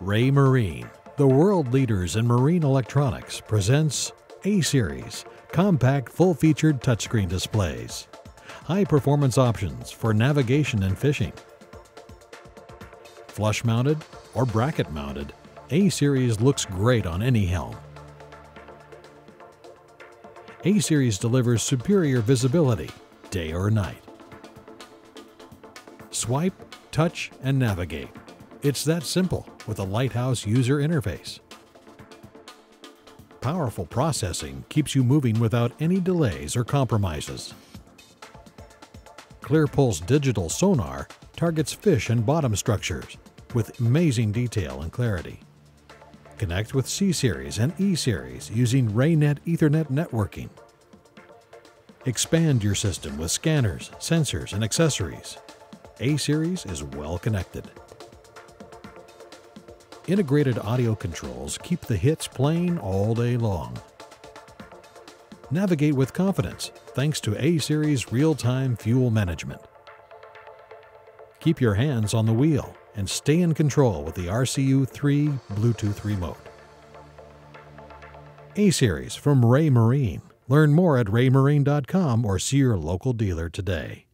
Raymarine, the world leaders in marine electronics, presents A Series compact full featured touchscreen displays. High performance options for navigation and fishing. Flush mounted or bracket mounted, A Series looks great on any helm. A Series delivers superior visibility, day or night. Swipe, touch, and navigate. It's that simple with a Lighthouse user interface. Powerful processing keeps you moving without any delays or compromises. ClearPulse digital sonar targets fish and bottom structures with amazing detail and clarity. Connect with C Series and E Series using RayNet Ethernet networking. Expand your system with scanners, sensors, and accessories. A Series is well connected. Integrated audio controls keep the hits playing all day long. Navigate with confidence thanks to A Series real time fuel management. Keep your hands on the wheel and stay in control with the RCU 3 Bluetooth remote. A Series from Raymarine. Learn more at raymarine.com or see your local dealer today.